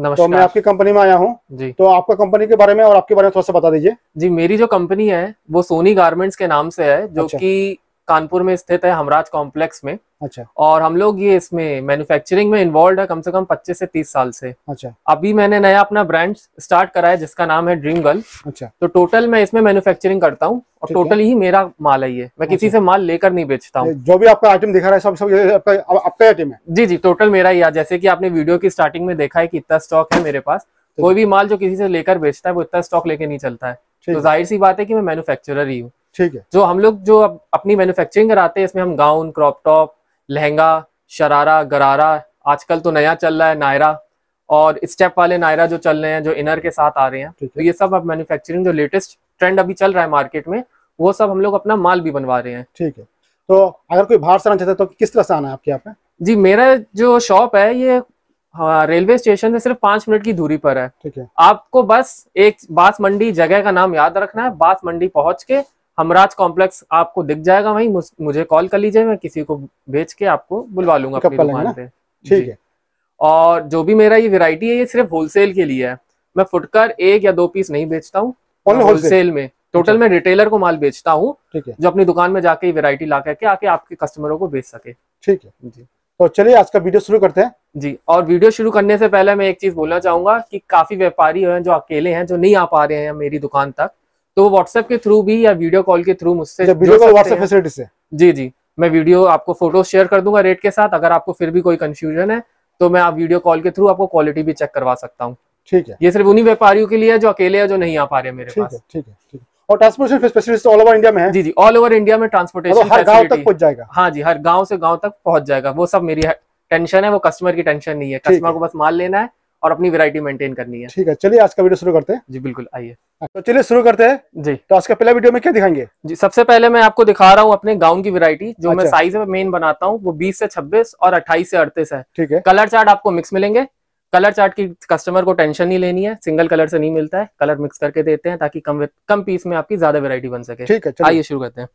तो मैं आपकी कंपनी में आया हूँ। जी। तो आपका कंपनी के बारे में और आपके बारे में थोड़ा सा बता दीजिए। जी मेरी जो कंपनी है वो सोनी गारमेंट्स के नाम से है जो अच्छा। कि कानपुर में स्थित है हमराज कॉम्प्लेक्स में। अच्छा। और हम लोग ये इसमें मैन्युफैक्चरिंग में इन्वॉल्व है कम से कम 25 से 30 साल से। अच्छा। अभी मैंने नया अपना ब्रांड स्टार्ट करा है जिसका नाम है ड्रीम गर्ल अच्छा। तो टोटल मैं इसमें मैन्युफैक्चरिंग करता हूँ और टोटल ही। मेरा माल है ये। मैं किसी अच्छा। से माल लेकर नहीं बेचता हूँ। जो भी आपका आइटम दिखा रहा है सब सब आपका आपका आइटम है। जी जी टोटल मेरा ही है। जैसे की आपने वीडियो की स्टार्टिंग में देखा है की इतना स्टॉक है मेरे पास कोई भी माल जो किसी से लेकर बेचता है वो इतना स्टॉक लेके नहीं चलता है। तो ज़ाहिर सी बात है कि मैं मैन्युफैक्चरर ही हूँ। ठीक है। जो हम लोग जो अपनी मैन्युफैक्चरिंग कराते हैं इसमें हम gown crop top lehenga sharara gharara आजकल तो नया चल रहा है नायरा और स्टेप वाले नायरा जो चल रहे हैं जो इनर के साथ आ रहे हैं तो ये सब अब मैन्युफैक्चरिंग जो लेटेस्ट ट्रेंड अभी चल रहा है मार्केट में वो सब हम लोग अपना माल भी बनवा रहे हैं। ठीक है। तो अगर कोई बाहर से आना चाहता है तो किस तरह से आना है आपके यहाँ पे? जी मेरा जो शॉप है ये हाँ, रेलवे स्टेशन से सिर्फ़ पाँच मिनट की दूरी पर है। ठीक है। आपको बस एक बास मंडी जगह का नाम याद रखना है बास मंडी पहुँच के हमराज कॉम्प्लेक्स आपको दिख जाएगा वहीं। मुझ- कॉल कर लीजिए मैं किसी को भेज के आपको बुलवा लूँगा अपनी दुकान पे। ठीक है। और जो भी मेरा ये वैरायटी है ये सिर्फ़ होलसेल के लिए है। मैं फुटकर एक या दो पीस नहीं बेचता हूँ। होलसेल होलसेल में। टोटल मैं रिटेलर को माल बेचता हूँ जो अपनी दुकान में जाके वेरायटी ला करके आके आपके कस्टमरों को बेच सके। ठीक है। जी। तो चलिए आज का वीडियो शुरू करते हैं। जी। और वीडियो शुरू करने से पहले मैं एक चीज़ बोलना चाहूँगा कि काफ़ी व्यापारी हैं जो अकेले हैं जो नहीं आ पा रहे हैं मेरी दुकान तक तो व्हाट्सएप के थ्रू भी या वीडियो कॉल के थ्रू मुझसे व्हाट्सएप फैसिलिटी से? जी जी। मैं वीडियो आपको फ़ोटो शेयर कर दूँगा रेट के साथ। अगर आपको फिर भी कोई कंफ्यूजन है तो मैं आप वीडियो कॉल के थ्रू आपको क्वालिटी भी चेक करवा सकता हूँ। ठीक है। ये सिर्फ़ उन्हीं व्यापारियों के लिए है जो अकेले है जो नहीं आ पा रहे मेरे ठीक है पास ठीक है ठीक है। और transportation specialist all over India में है? जी जी। ऑल ओवर इंडिया में मतलब ट्रांसपोर्टेशन हर गाँव तक पहुँच जाएगा? हाँ जी हर गाँव से गाँव तक पहुँच जाएगा। वो सब मेरी टेंशन है वो कस्टमर की टेंशन नहीं है। कस्टमर को बस माल लेना है और अपनी वैरायटी मेंटेन करनी है। ठीक है चलिए आज का वीडियो शुरू करते हैं। जी बिल्कुल आइए। तो चलिए शुरू करते हैं। जी। तो आज का पहला वीडियो में क्या दिखाएँगे? जी सबसे पहले मैं आपको दिखा रहा हूँ अपने गाउन की वैरायटी जो मैं अच्छा। साइज़ में मेन बनाता हूँ वो 20 से 26 और 28 से 38 है। ठीक है। कलर चार्ट आपको मिक्स मिलेंगे। कलर चार्ट की कस्टमर को टेंशन नहीं लेनी है सिंगल कलर से नहीं मिलता है। कलर मिक्स करके देते हैं ताकि कम कम पीस में आपकी ज़्यादा वैरायटी बन सके। ठीक है आइए शुरू करते हैं।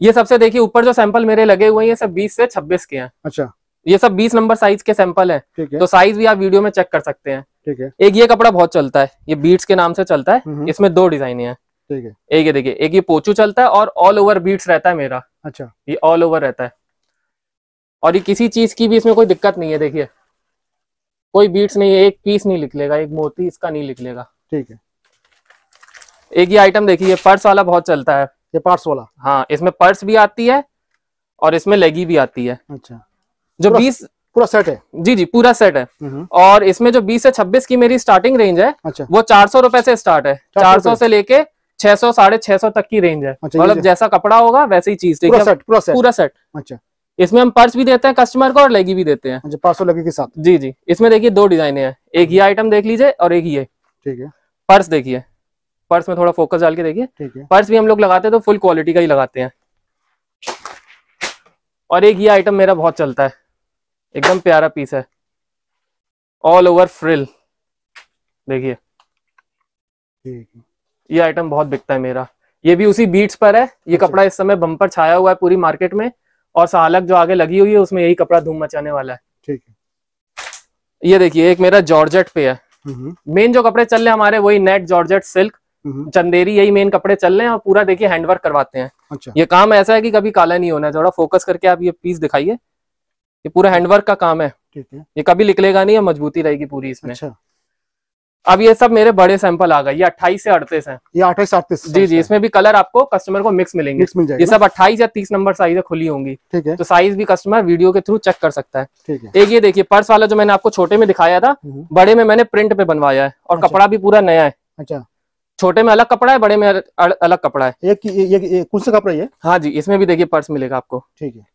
ये सबसे देखिए ऊपर जो सैंपल मेरे लगे हुए हैं ये सब 20 से 26 के हैं। अच्छा। ये सब 20 नंबर साइज़ के सैंपल हैं। है। तो साइज़ भी आप वीडियो में चेक कर सकते हैं। ठीक है। एक ये कपड़ा बहुत चलता है। ये बीट्स के नाम से चलता है। इसमें दो डिज़ाइन हैं। ठीक है। एक ये देखिए एक ये पोचू चलता है और ऑल ओवर बीट्स रहता है मेरा। अच्छा। ये ऑल ओवर रहता है। और ये किसी चीज़ की भी इसमें कोई दिक्कत नहीं है देखिए। कोई बीट्स नहीं है एक पीस नहीं निकलेगा एक मोती इसका नहीं निकलेगा। ठीक है। एक ये आइटम देखिए पर्स वाला बहुत चलता है। ये पार्ट्स वाला। हाँ इसमें पर्स भी आती है और इसमें लेगी भी आती है। अच्छा। जो बीस पूरा सेट है? जी जी पूरा सेट है। हम्म, और इसमें जो 20 से 26 की मेरी स्टार्टिंग रेंज है अच्छा। वो चार सौ रुपए से स्टार्ट है। चार सौ से लेके छह सौ साढ़े छह सौ तक की रेंज है। अच्छा, मतलब जो- जैसा कपड़ा होगा वैसे ही चीज़। पूरा सेट पूरा सेट पूरा सेट अच्छा। इसमें हम पर्स भी देते हैं कस्टमर को और लेगी भी देते हैं। अच्छा पार्ट्स लगे के साथ जी जी। इसमें देखिए दो डिज़ाइन है। एक ये आइटम देख लीजिए और एक ये। ठीक है। पर्स देखिए। पर्स में थोड़ा फोकस डाल के देखिए। पर्स भी हम लोग लगाते हैं तो फुल क्वालिटी का ही लगाते हैं। और एक ये आइटम मेरा बहुत चलता है। एकदम प्यारा पीस है। ऑल ओवर फ्रिल देखिए। ये आइटम बहुत बिकता है मेरा। ये भी उसी बीट्स पर है। ये अच्छा। कपड़ा इस समय बम्पर छाया हुआ है पूरी मार्केट में और सहालक जो आगे लगी हुई है उसमें यही कपड़ा धूम मचाने वाला है। ठीक है। ये देखिए एक मेरा जॉर्जेट पे है। हम्म, मेन जो कपड़े चल रहे हैं हमारे वही net georgette silk hmm, Chanderi यही मेन कपड़े चल रहे हैं और पूरा देखिए हैंडवर्क करवाते हैं। अच्छा। ये काम ऐसा है कि कभी काला नहीं होना है। थोड़ा फोकस करके आप ये पीस दिखाइए। ये पूरा हैंडवर्क का काम है। ठीक है। ये कभी निकलेगा नहीं है मजबूती रहेगी पूरी इसमें। अच्छा। अब ये सब मेरे बड़े सैंपल आ गए। ये अट्ठाईस से अड़तीस है। ये अट्ठाईस अड़तीस जी जी इसमें भी कलर आपको कस्टमर को मिक्स मिलेंगे। मिक्स मिल ये सब 28 या 30 नंबर साइज़ खुली होंगी। ठीक है। तो साइज़ भी कस्टमर वीडियो के थ्रू चेक कर सकता है। ठीक है। एक ये देखिए पर्स वाला जो मैंने आपको छोटे में दिखाया था हम्म, बड़े में मैंने प्रिंट पे बनवाया है और अच्छा। कपड़ा भी पूरा नया है। अच्छा। छोटे में अलग कपड़ा है बड़े में अल- अल- अलग कपड़ा है। एक ये ये- ये कौन सा कपड़ा है ये हाँ जी इसमें भी देखिए पर्स मिलेगा आपको। ठीक है।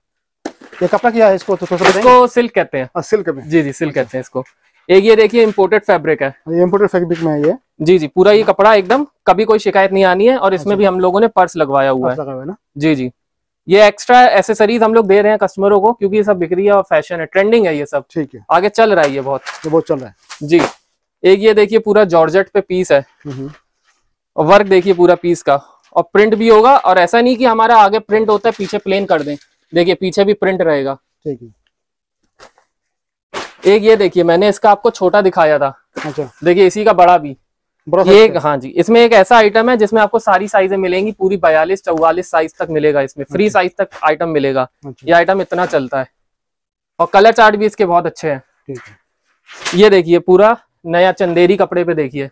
ये कपड़ा क्या है इसको? तो थोड़ा सा इसको सिल्क कहते हैं। हाँ, सिल्क में। जी जी सिल्क कहते हैं इसको। एक ये देखिए इम्पोर्टेड फैब्रिक है। ये इम्पोर्टेड फैब्रिक में है ये। जी जी पूरा ये कपड़ा एकदम कभी कोई शिकायत नहीं आनी है और इसमें अच्छा। भी हम लोगों ने पर्स लगवाया हुआ है। है ना? जी जी। ये एक्स्ट्रा एसेसरीज हम लोग दे रहे हैं कस्टमरों को क्योंकि ये सब बिक्री है और फ़ैशन है। ट्रेंडिंग है ये सब। ठीक है। आगे चल रहा है ये बहुत। ये बहुत चल रहा है। जी। एक ये देखिए पूरा जॉर्जेट पे पीस है। हम्म, और वर्क देखिए पूरा पीस का। और प्रिंट भी होगा और ऐसा नहीं कि हमारा आगे प्रिंट होता है पीछे प्लेन कर दें। देखिए पीछे भी प्रिंट रहेगा। ठीक है। एक ये देखिए मैंने इसका आपको छोटा दिखाया था। अच्छा। देखिए इसी का बड़ा भी। ये एक हाँ जी इसमें एक ऐसा आइटम है जिसमें आपको सारी साइजें मिलेंगी पूरी बयालीस चौवालीस साइज़ तक मिलेगा इसमें। फ्री साइज़ तक आइटम मिलेगा। अच्छा। ये आइटम इतना चलता है। और कलर चार्ट भी इसके बहुत अच्छे हैं। ठीक है। ये देखिए पूरा नया चंदेरी कपड़े पे देखिए।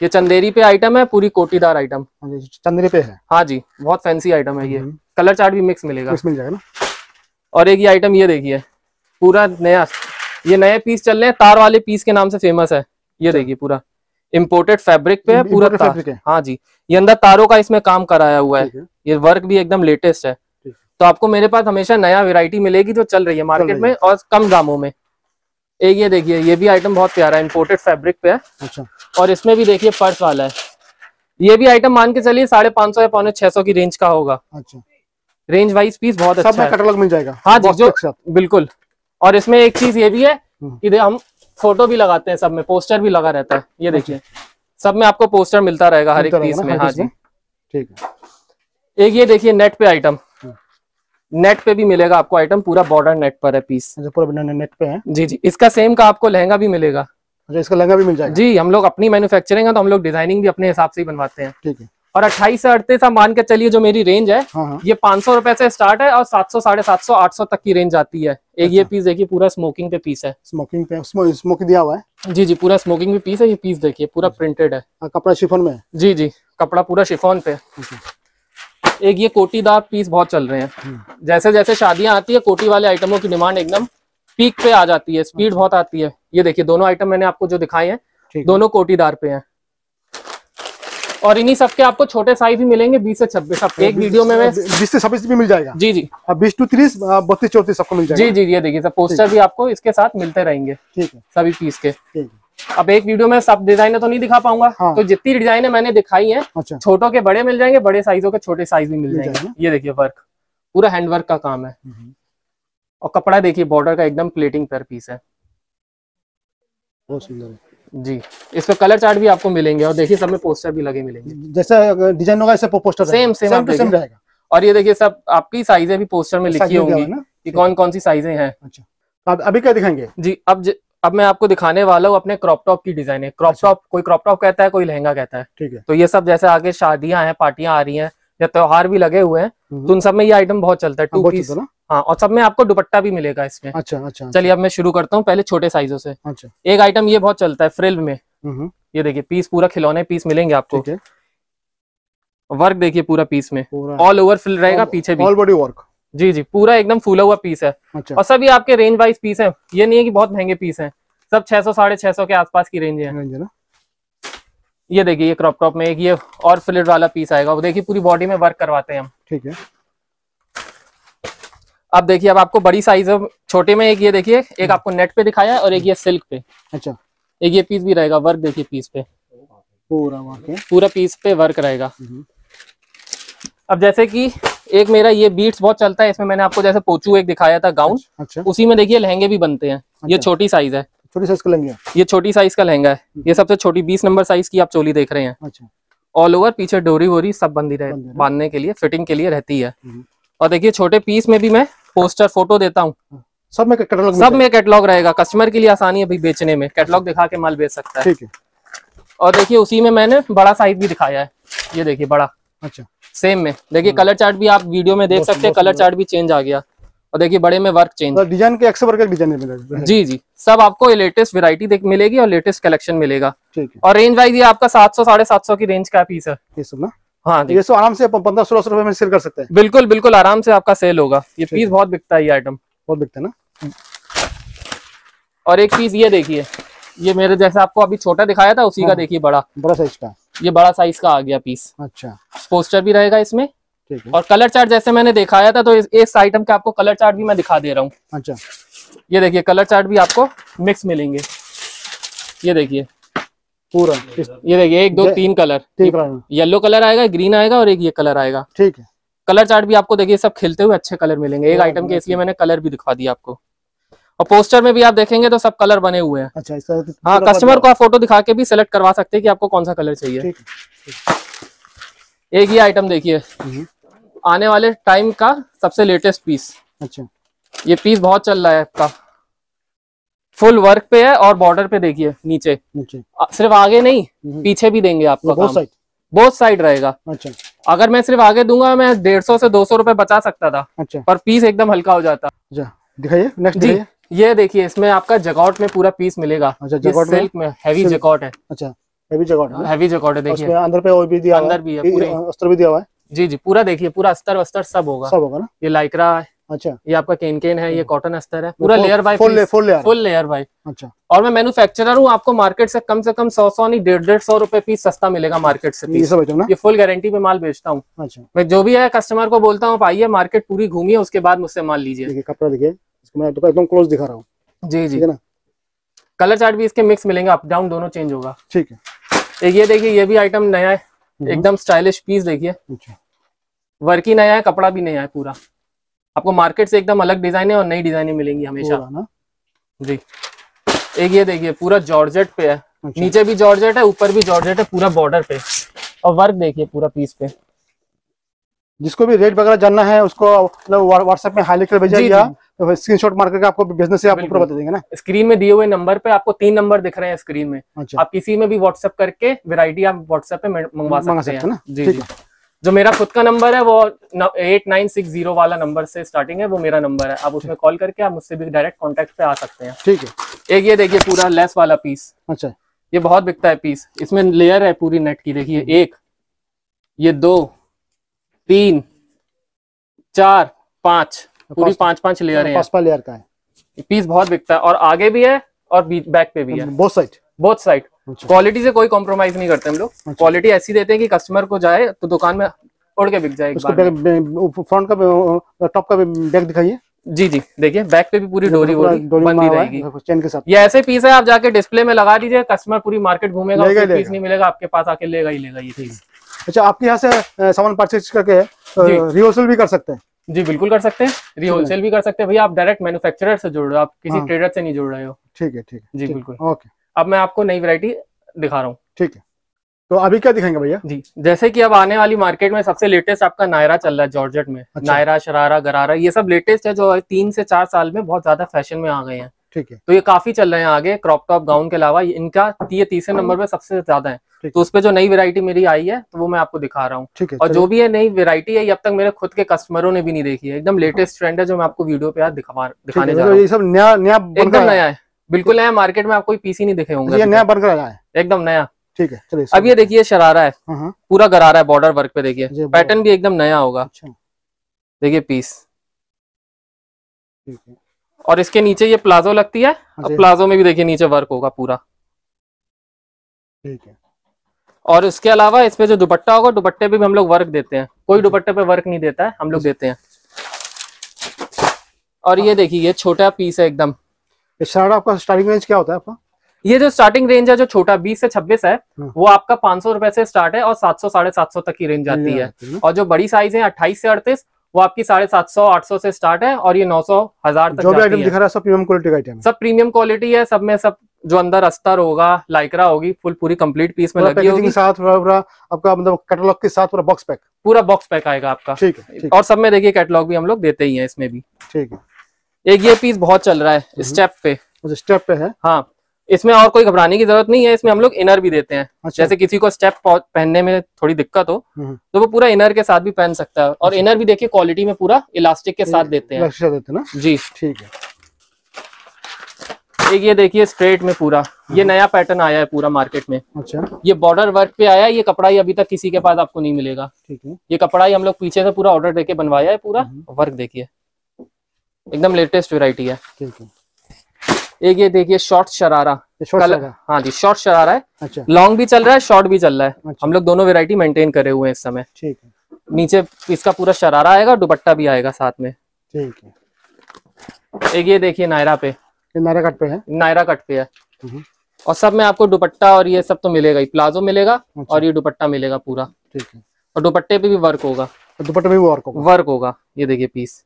ये चंदेरी पे आइटम है पूरी कोटीदार आइटम चंदेरी पे है। हाँ जी बहुत फैंसी आइटम है ये। हम्म। कलर चार्ट भी मिक्स मिलेगा। मिक्स मिल जाएगा ना? और एक ये आइटम ये देखिए पूरा नया ये नए पीस चल रहे हैं तार वाले पीस के नाम से फ़ेमस है। ये देखिए पूरा। इम्पोर्टेड फैब्रिक पे है पूरा तार। है। हाँ जी। ये अंदर तारों का इसमें काम कराया हुआ है। है। ये वर्क भी एकदम लेटेस्ट है। तो आपको मेरे पास हमेशा नया वैरायटी मिलेगी जो चल रही है मार्केट में और कम दामों में। एक ये देखिए ये भी आइटम बहुत प्यारा है इम्पोर्टेड फैब्रिक पे है। अच्छा। और इसमें भी देखिए पर्स वाला है। ये भी आइटम मान के चलिए साढ़े पाँच सौ या पौने छह सौ की रेंज का होगा। अच्छा। रेंज वाइज पीस बहुत सब अच्छा में है। कैटलॉग मिल जाएगा। हाँ जी, जो- बिल्कुल। और इसमें एक चीज़ ये भी है हम्म। कि हम फ़ोटो भी लगाते हैं सब में पोस्टर भी लगा रहता है ये देखिए। सब में आपको पोस्टर मिलता रहेगा हर एक पीस में हाँ जी। ठीक है। एक ये देखिए नेट पे आइटम। नेट पे भी मिलेगा आपको आइटम पूरा बॉर्डर नेट पर है पीस अच्छा पूरा बना नेट पे है? जी जी। इसका सेम का आपको लहंगा भी मिलेगा। अच्छा इसका लहंगा भी मिल जाएगा? जी हम लोग अपनी मैन्युफैक्चरिंग है तो हम लोग डिज़ाइनिंग भी अपने हिसाब से ही बनवाते हैं। ठीक है। और अट्ठाईस से अड़तीस आप मान के चलिए जो मेरी रेंज है हाँ हाँ। ये पाँच सौ रुपए से स्टार्ट है और सात सौ साढ़े सात सौ आठ सौ तक की रेंज आती है। एक अच्छा। ये अच्छा। पीस देखिए पूरा स्मोकिंग पे पीस है। स्मोकिंग पे स्मोकी दिया हुआ है? जी जी पूरा स्मोकिंग पे पीस है ये पीस देखिए पूरा प्रिंटेड है। हाँ, कपड़ा शिफॉन में? जी जी कपड़ा पूरा शिफोन पे। अच्छा। एक ये कोटीदार पीस बहुत चल रहे हैं। हम्म, जैसे जैसे शादियाँ आती है कोटी वाले आइटमों की डिमांड एकदम पीक पे आ जाती है स्पीड बहुत आती है। ये देखिए दोनों आइटम मैंने आपको जो दिखाए हैं है। दोनों कोटीदार पे हैं। और इन्हीं सबके आपको छोटे साइज़ भी मिलेंगे बीस से छब्बीस। एक वीडियो में बीस से छब्बीस भी मिल जाएगा? जी जी। बीस टू तीस बत्तीस चौतीस सबको मिल जाएगा। जी जी ये देखिए सब पोस्टर भी आपको इसके साथ मिलते रहेंगे। ठीक है। सभी पीस के। ठीक है। अब एक वीडियो में सब डिज़ाइन तो नहीं दिखा पाऊँगा। हाँ। तो जितनी डिज़ाइन मैंने दिखाई है अच्छा। छोटों के बड़े मिल जाएँगे बड़े साइजों के छोटे साइज़ भी मिल जाएँगे। ये देखिए वर्क पूरा हैंड वर्क का काम है। हम्म, और कपड़ा देखिए बॉर्डर का एकदम प्लेटिंग पर पीस है। बहुत सुंदर है। जी इस पे कलर चार्ट भी आपको मिलेंगे और देखिए सब में पोस्टर भी लगे मिलेंगे। जैसा डिज़ाइन होगा ऐसे पोस्टर सेम आप टू सेम रहेगा। और ये देखिए सब आपकी साइजें भी पोस्टर में लिखी होंगी कि कौन कौन सी साइजें हैं। अच्छा। अब अभी क्या दिखाएँगे? जी अब ज, अब मैं आपको दिखाने वाला हूँ अपने क्रॉप टॉप की डिज़ाइन है क्रॉप अच्छा। टॉप कोई क्रॉप टॉप कहता है कोई लहंगा कहता है। ठीक है। तो ये सब जैसे आगे शादियाँ हैं पार्टियाँ आ रही हैं या त्योहार भी लगे हुए हैं हम्म, तो उन सब में ये आइटम बहुत चलता है। हाँ, टू पीस चलता है और सब में आपको दुपट्टा भी मिलेगा इसमें। अच्छा अच्छा चलिए अब मैं शुरू करता हूँ पहले छोटे साइजों से। अच्छा। एक आइटम ये बहुत चलता है फ्रिल में। ये देखिए पीस पूरा खिलौने पीस मिलेंगे आपको। वर्क देखिए पूरा पीस में। ऑल ओवर फिल रहेगा पीछे भी। ऑल बॉडी वर्क जी जी पूरा एकदम फूला हुआ पीस है। अच्छा। और सभी आपके रेंज वाइज पीस है। ये नहीं है कि बहुत महँगे पीस हैं। सब 600 साढ़े छह सौ के आसपास की रेंज है। ये देखिए ये क्रॉप टॉप में एक ये और फिलेट वाला पीस आएगा। वो देखिए पूरी बॉडी में वर्क करवाते हैं हम। ठीक है। अब देखिए अब आपको बड़ी साइज़ छोटे में एक ये देखिए एक आपको नेट पे दिखाया है और एक ये सिल्क पे। अच्छा। एक ये पीस भी रहेगा वर्क देखिए पीस पे। पूरा वर्क है। पूरा पीस पे वर्क रहेगा। हम्म, अब जैसे कि एक मेरा ये बीट्स बहुत चलता है इसमें मैंने आपको जैसे पोचू एक दिखाया था गाउन अच्छा उसी में देखिए लहंगे भी बनते हैं। अच्छा। ये अच्छा। छोटी साइज़ है। छोटी साइज़ का लेंगे ये छोटी साइज़ का लहंगा है। ये सबसे छोटी बीस नंबर साइज़ की आप चोली देख रहे हैं। अच्छा। ऑल ओवर पीछे डोरी वोरी सब बंदी रहे बांधने के लिए फिटिंग के लिए रहती है। हम्म। और देखिए छोटे पीस में भी मैं पोस्टर फ़ोटो देता हूँ। सब में कैटलॉग सब में कैटलॉग रहेगा। कस्टमर के लिए आसानी है भाई बेचने में। कैटलॉग दिखा के माल बेच सकता है। ठीक है। और देखिए उसी में मैंने बड़ा साइज़ भी दिखाया है। ये देखिए बड़ा। अच्छा। सेम में। देखिए कलर चार्ट भी आप वीडियो में देख सकते हैं। कलर चार्ट भी चेंज आ गया। और देखिए बड़े में वर्क चेंज डिज़ाइन के एक्स वर्क का डिज़ाइन मिलेगा। जी जी। सब आपको लेटेस्ट वेरायटी देख मिलेगी और लेटेस्ट कलेक्शन मिलेगा। ठीक है। और रेंज वाइज ये आपका सात सौ साढ़े सात सौ की रेंज का पीस है। ये सब ना? हाँ जी। ये सब आराम से पंद्रह सोलह सौ रुपए में सेल कर सकते हैं। बिल्कुल बिल्कुल आराम से आपका सेल होगा। ये पीस बहुत बिकता है ये आइटम बहुत बिकते हैं ना? और एक पीस ये देखिए ये मेरे जैसे आपको अभी छोटा दिखाया था उसी का हाँ। देखिए बड़ा। बड़ा साइज़ का। ये बड़ा साइज़ का आ गया पीस। अच्छा। पोस्टर भी रहेगा इसमें। और कलर चार्ट जैसे मैंने दिखाया था तो इस, इस आइटम का आपको कलर चार्ट भी मैं दिखा दे रहा हूँ। अच्छा। ये देखिए कलर चार्ट भी आपको मिक्स मिलेंगे। ये देखिए। पूरा। ये देखिए एक दो तीन कलर। ठीक है येलो कलर आएगा ग्रीन आएगा और एक ये कलर आएगा। ठीक है। कलर चार्ट भी आपको देखिए सब खिलते हुए अच्छे कलर मिलेंगे। एक आइटम के इसलिए मैंने कलर भी दिखा दिया आपको। और पोस्टर में भी आप देखेंगे तो सब कलर बने हुए हैं। अच्छा हाँ कस्टमर को आप फ़ोटो दिखा के भी सिलेक्ट करवा सकते हैं कि आपको कौन सा कलर चाहिए। ठीक एक ही आइटम देखिए। हम्म, आने वाले टाइम का सबसे लेटेस्ट पीस अच्छा। ये पीस बहुत चल रहा है आपका। फुल वर्क पे है और बॉर्डर पे देखिए नीचे। नीचे। सिर्फ़ आगे नहीं हम्म। पीछे भी देंगे आपको बहुत साइड। बोथ साइड रहेगा। अच्छा। अगर मैं सिर्फ़ आगे दूँगा मैं डेढ़ सौ से दो सौ रुपए बचा सकता था। अच्छा। पर पीस एकदम हल्का हो जाता। अच्छा दिखाइए नेक्स्ट जी ये देखिए इसमें आपका जगआउट में पूरा पीस मिलेगा। अच्छा सिल्क में हैवी सिल्क। है। अच्छा हैवी है हैवी है देखिए। अंदर पे भी दिया अंदर भी है, पूरे। अस्तर भी दिया हुआ है? जी जी पूरा देखिए पूरा अस्तर वस्तर सब होगा। सब होगा ना? ये लाइक्रा है। अच्छा। ये आपका केन केन है ये कॉटन अस्तर है पूरा layer by full full layer full layer by अच्छा। और मैं मैन्युफैक्चरर हूँ आपको मार्केट से कम से कम सौ सौ नहीं डेढ़ डेढ़ सौ रुपए पीस सस्ता मिलेगा मार्केट से पीस ना? ये फुल गारंटी पे माल बेचता हूँ। अच्छा। मैं जो भी है कस्टमर को बोलता हूँ आप आइए मार्केट पूरी घूमिए उसके बाद मुझसे माल लीजिए। कपड़ा देखिए मैं एकदम क्लोज दिखा रहा हूँ। जी जी। ना? कलर चार्ट भी इसके मिक्स मिलेंगे अप डाउन दोनों चेंज होगा। ठीक है। एक ये देखिए ये भी आइटम नया है हम्म। एकदम स्टाइलिश पीस देखिए। अच्छा। वर्क ही नया है कपड़ा भी नया है पूरा। आपको मार्केट से एकदम अलग डिज़ाइन है और नई डिजाइनें मिलेंगी हमेशा। ना? जी। एक ये देखिए पूरा जॉर्जेट पे है। अच्छा। नीचे भी जॉर्जेट है ऊपर भी जॉर्जेट है पूरा बॉर्डर पे। और वर्क देखिए पूरा पीस पे। जिसको भी रेट वगैरह जानना है उसको मतलब व्हाट्सएप में हाई कर भेजा जी, या जी। तो स्क्रीनशॉट मार करके आपको बिज़नेस से आपको बता देंगे ना? स्क्रीन में दिए हुए नंबर पे आपको तीन नंबर दिख रहे हैं स्क्रीन में। अच्छा। आप किसी में भी व्हाट्सएप करके वैरायटी आप व्हाट्सएप पे मंगवा सकते हैं? जी जी। जो मेरा खुद का नंबर है वो एट नाइन सिक्स ज़ीरो वाला नंबर से स्टार्टिंग है वो मेरा नंबर है। आप उसमें कॉल करके आप मुझसे भी डायरेक्ट कॉन्टेक्ट पे आ सकते हैं। ठीक है। एक ये देखिए पूरा लेस वाला पीस अच्छा। ये बहुत बिकता है पीस इसमें लेयर है पूरी नेट की। देखिए एक ये दो तीन चार पाँच। पूरी पांच- पाँच लेयर है। लेयर का है। पीस बहुत बिकता है और आगे भी है और बैक पे भी है। Both side both side quality से कोई कॉम्प्रोमाइज नहीं करते हम लोग। अच्छा। क्वालिटी ऐसी देते हैं कि कस्टमर को जाए तो दुकान में उड़ के बिक जाए। फ्रंट का टॉप का बैग दिखाइए। जी जी देखिए बैक पे भी पूरी डोरी बंदी रहेगी। चेन के साथ। ये ऐसे पीस है आप जाके डिस्प्ले में लगा दीजिए कस्टमर पूरी मार्केट घूमेगा लेगा ही पीस। नहीं मिलेगा आपके पास आके लेगा ही लेगा ये चीज़। अच्छा आपके यहाँ से सामान परचेज करके। रिहर्सल भी कर सकते हैं। जी बिल्कुल कर सकते हैं। री होलसेल भी कर सकते हैं। भैया आप डायरेक्ट मैन्युफैक्चरर से जुड़ रहे हो आप किसी हाँ। ट्रेडर से नहीं जुड़ रहे हो। ठीक है ठीक है। जी बिल्कुल। ओके। अब मैं आपको नई वैरायटी दिखा रहा हूँ। ठीक है। तो अभी क्या दिखाएँगे भैया? जी जैसे कि अब आने वाली मार्केट में सबसे लेटेस्ट आपका नायरा चल रहा है जॉर्जेट में। अच्छा। नायरा शरारा गरारा ये सब लेटेस्ट है जो तीन से चार साल में बहुत ज़्यादा फ़ैशन में आ गए हैं। ठीक है। तो ये काफ़ी चल रहे हैं आगे क्रॉप टॉप गाउन के अलावा इनका ये तीसरे नंबर पे सबसे ज़्यादा है। तो उसपे जो नई वैरायटी मेरी आई है तो वो मैं आपको दिखा रहा हूँ। और जो भी है नई वैरायटी है ये अब तक मेरे खुद के कस्टमरों ने भी नहीं देखी है। एकदम लेटेस्ट ट्रेंड है जो मैं आपको वीडियो पे आज दिखा दिखाने जा मतलब रहा हूँ। सब नया नया एकदम नया है। बिल्कुल नया मार्केट में आपको पीसी नहीं दिखे होंगे ये नया। बनकर आया है। एकदम नया। ठीक है चलिए अब ये देखिए शरारा है। हाँ हाँ। पूरा गरारा है बॉर्डर वर्क पे देखिए। पैटर्न भी एकदम नया होगा। अच्छा। देखिए पीस और इसके नीचे ये प्लाजो लगती है। हाँ और प्लाजो में भी देखिए नीचे वर्क होगा पूरा। ठीक है। और इसके अलावा इस पे जो दुपट्टा होगा दुपट्टे पे भी हम लोग वर्क देते हैं। कोई दुपट्टे पे वर्क नहीं देता है हम लोग देते हैं। और ये देखिए ये छोटा पीस है एकदम। शरारा आपका स्टार्टिंग रेंज क्या होता है आपका? ये जो स्टार्टिंग रेंज है जो छोटा 20 से 26 है हाँ। वो आपका 500 रुपए से स्टार्ट है और 700 साढ़े सात सौ तक की रेंज आती है। और जो बड़ी साइज़ है 28 से 38 वो आपकी साढ़े सात सौ आठ सौ से स्टार्ट है और ये 900 हज़ार तक जो भी आइटम दिखा रहा है सब प्रीमियम क्वालिटी का आइटम है। सब प्रीमियम क्वालिटी है सब में सब जो अंदर अस्तर होगा लाइक्रा होगी फुल पूरी कंप्लीट पीस में लगी होगी। साथ पूरा आपका मतलब कैटलॉग के साथ पूरा बॉक्स पैक पूरा बॉक्स पैक आएगा आपका। ठीक है और सब में देखिए कैटलॉग भी हम लोग देते ही हैं इसमें भी। ठीक है। एक ये पीस बहुत चल रहा है स्टेप पे। अच्छा स्टेप पे है। हाँ इसमें और कोई घबराने की ज़रूरत नहीं है इसमें हम लोग इनर भी देते हैं। अच्छा। जैसे किसी को स्टेप पहनने में थोड़ी दिक्कत हो हम्म। तो वो पूरा इनर के साथ भी पहन सकता है। और अच्छा। इनर भी देखिए क्वालिटी में पूरा इलास्टिक के साथ देते हैं। देते ना? जी। ठीक है। एक ये देखिए स्ट्रेट में पूरा। ये नया पैटर्न आया है पूरा मार्केट में। अच्छा। ये बॉर्डर वर्क पे आया है ये कपड़ा ही अभी तक किसी के पास आपको नहीं मिलेगा। ठीक है। ये कपड़ा ही हम लोग पीछे से पूरा ऑर्डर देके बनवाया है पूरा हम्म। वर्क देखिए। एकदम लेटेस्ट वेराइटी है। ठीक है एक ये देखिए शॉर्ट शरारा। कलर शरारा? हाँ जी शॉर्ट शरारा है। अच्छा। लॉन्ग भी चल रहा है शॉर्ट भी चल रहा है। अच्छा। हम लोग दोनों वेरायटी मेंटेन करे हुए हैं इस समय। ठीक है। नीचे इसका पूरा शरारा आएगा दुपट्टा भी आएगा साथ में। ठीक है। एक ये देखिए नायरा पे। नारा कट पे है? नायरा कट पे है। हम्म, और सब में आपको दुपट्टा और ये सब तो मिलेगा ही। प्लाजो मिलेगा अच्छा। और ये दुपट्टा मिलेगा पूरा। ठीक है। और दुपट्टे पे भी वर्क होगा। दुपट्टे में भी वर्क होगा। वर्क होगा। ये देखिए पीस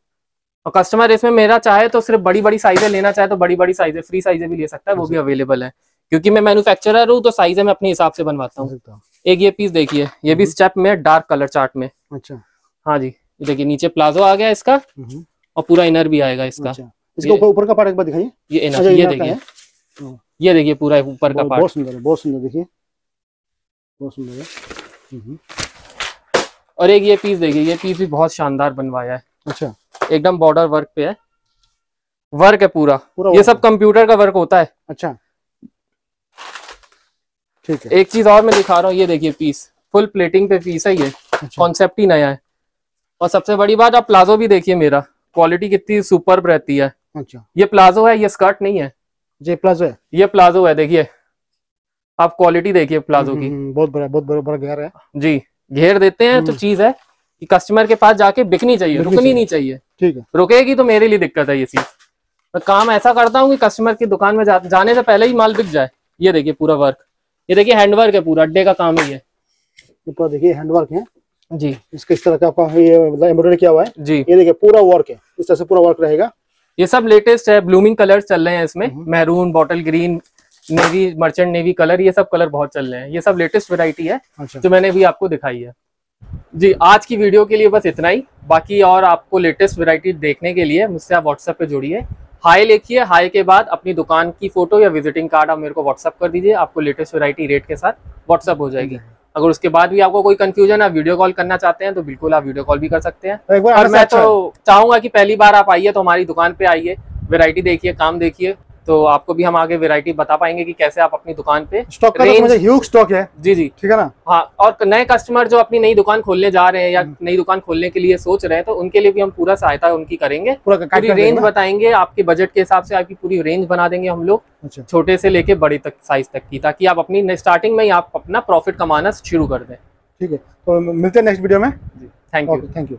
और कस्टमर इसमें मेरा चाहे तो सिर्फ़ बड़ी बड़ी साइजें लेना चाहे तो बड़ी बड़ी साइजें फ्री साइजें भी ले सकता है वो भी अवेलेबल है। क्योंकि मैं मैन्युफैक्चरर हूँ तो साइजें मैं अपने हिसाब से बनवाता हूँ। एक ये पीस देखिए ये भी स्टेप में डार्क कलर चार्ट में। अच्छा। हाँ जी ये देखिए नीचे प्लाजो आ गया इसका हम्म, और पूरा इनर भी आएगा इसका। अच्छा। इसके ऊपर ऊपर का पार्ट एक बार दिखाइए। ये इनर अच्छा ये इनर देखिए। हम्म। ये देखिए पूरा ऊपर का पार्ट बहुत सुंदर है बहुत सुंदर देखिए। बहुत सुंदर है। हम्म, और एक ये पीस देखिए ये पीस भी बहुत शानदार बनवाया है। अच्छा। एकदम बॉर्डर वर्क पे है। वर्क है पूरा। पूरा ये सब कंप्यूटर का वर्क होता है। अच्छा। ठीक है। एक चीज़ और मैं दिखा रहा हूँ ये देखिए पीस फुल प्लेटिंग पे पीस है ये। अच्छा। कॉन्सेप्ट ही नया है। और सबसे बड़ी बात आप प्लाजो भी देखिए मेरा। क्वालिटी कितनी सुपर रहती है। अच्छा। ये प्लाजो है ये स्कर्ट नहीं है। ये प्लाजो है। ये प्लाजो है देखिए। आप क्वालिटी देखिए प्लाजो की। हम्म, बहुत बड़ा बहुत बड़ा बड़ा गहरा है। जी घेर देते हैं तो हम्म। चीज़ है कि कस्टमर के पास जाके बिकनी चाहिए रुकनी नहीं चाहिए। ठीक है। रुकेगी तो मेरे लिए दिक्कत है ये चीज़। मैं काम ऐसा करता हूँ कि कस्टमर की दुकान में जा, जाने से पहले ही माल बिक जाए। ये देखिए पूरा वर्क ये देखिए हैंडवर्क है पूरा अड्डे का काम ही है। ये पूरा देखिए हैंडवर्क है। जी। इसका इस तरह का ये मतलब एम्ब्रॉयडरी किया हुआ है। जी। ये देखिए पूरा वर्क है। इस तरह से पूरा वर्क रहेगा। ये सब लेटेस्ट है ब्लूमिंग कलर चल रहे हैं इसमें। Maroon bottle green navy merchant navy colour ये सब कलर बहुत चल रहे हैं। ये सब लेटेस्ट वैरायटी है अच्छा। जो मैंने भी आपको दिखाई है। जी आज की वीडियो के लिए बस इतना ही। बाकी और आपको लेटेस्ट वैरायटी देखने के लिए मुझसे आप व्हाट्सएप पे जुड़िए। हाई लिखिए। हाई के बाद अपनी दुकान की फ़ोटो या विजिटिंग कार्ड आप मेरे को व्हाट्सएप कर दीजिए। आपको लेटेस्ट वैरायटी रेट के साथ व्हाट्सएप हो जाएगी। अगर उसके बाद भी आपको कोई कंफ्यूजन आप वीडियो कॉल करना चाहते हैं तो बिल्कुल आप वीडियो कॉल भी कर सकते हैं। और मैं अच्छा तो चाहूँगा कि पहली बार आप आइए तो हमारी दुकान पे आइए। वेरायटी देखिए काम देखिए। तो आपको भी हम आगे वेरायटी बता पाएँगे कि कैसे आप अपनी दुकान पे स्टॉक ह्यूज स्टॉक है। जी जी। ठीक है ना? हाँ और नए कस्टमर जो अपनी नई दुकान खोलने जा रहे हैं या हम्म। नई दुकान खोलने के लिए सोच रहे हैं तो उनके लिए भी हम पूरा सहायता उनकी करेंगे। पूरी रेंज बताएँगे आपके बजट के हिसाब से आपकी पूरी रेंज बना देंगे हम लोग अच्छा। छोटे से लेके बड़ी तक साइज़ तक की ताकि आप अपनी स्टार्टिंग में ही आप अपना प्रॉफिट कमाना शुरू कर दें। ठीक है तो मिलते हैं नेक्स्ट वीडियो में। Thank you thank you